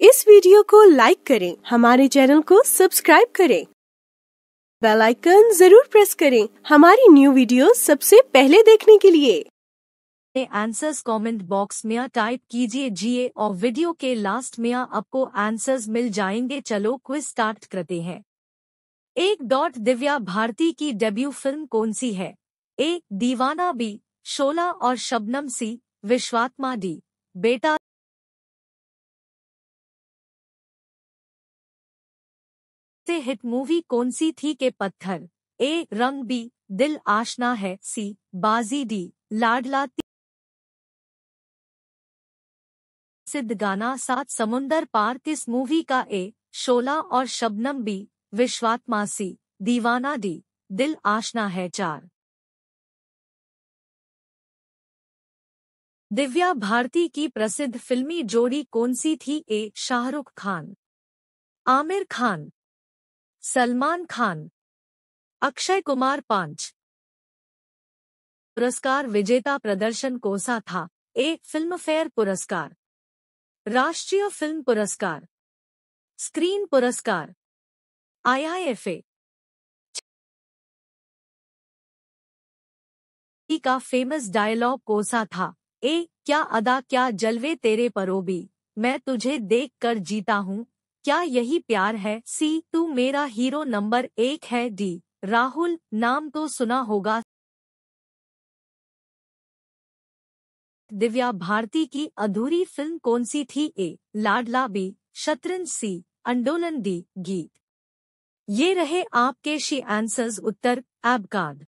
इस वीडियो को लाइक करें, हमारे चैनल को सब्सक्राइब करें। बेल आइकन ज़रूर प्रेस करें, हमारी न्यू वीडियो सबसे पहले देखने के लिए। आंसर्स कमेंट बॉक्स में टाइप कीजिए, जीए, और वीडियो के लास्ट में आपको आंसर्स मिल जाएँगे। चलो क्विज स्टार्ट करते हैं। एक डॉट दिव्या भारती की डेब्यू फ़िल्म कौन सी है? ए, दीवाना बी, शोला और शबनम सी, विश्वात्मा डी। बेटा से हिट मूवी कौन सी थी के पत्थर? ए, रंग बी, दिल आशना है, सी, बाजी डी, लाडला सिद्ध गाना सात, समुंदर पार, किस मूवी का ए, शोला और शबनम बी, विश्वात्मा सी, दीवाना डी, दिल आशना है, चार। दिव्या भारती की प्रसिद्ध फिल्मी जोड़ी कौन सी थी? ए, शाहरुख खान। आमिर खान। सलमान खान, अक्षय कुमार पाँच। पुरस्कार विजेता प्रदर्शन कोसा था, ए फ़िल्म फेयर पुरस्कार। राष्ट्रीय फ़िल्म पुरस्कार। स्क्रीन पुरस्कार। आईआईएफए। का फ़ेमस डायलॉग कोसा था, ए क्या अदा क्या जलवे तेरे परोबी, मैं तुझे देख कर जीता हूँ क्या यही प्यार है? सी, तू मेरा हीरो नंबर एक है। डी, राहुल, नाम तो सुना होगा। दिव्या भारती की अधूरी फ़िल्म कौन सी थी? ए, लाडला बी, शतरंज सी अंडोलन डी, गीत। ये रहे आपके शी आंसर्स उत्तर एब कार्ड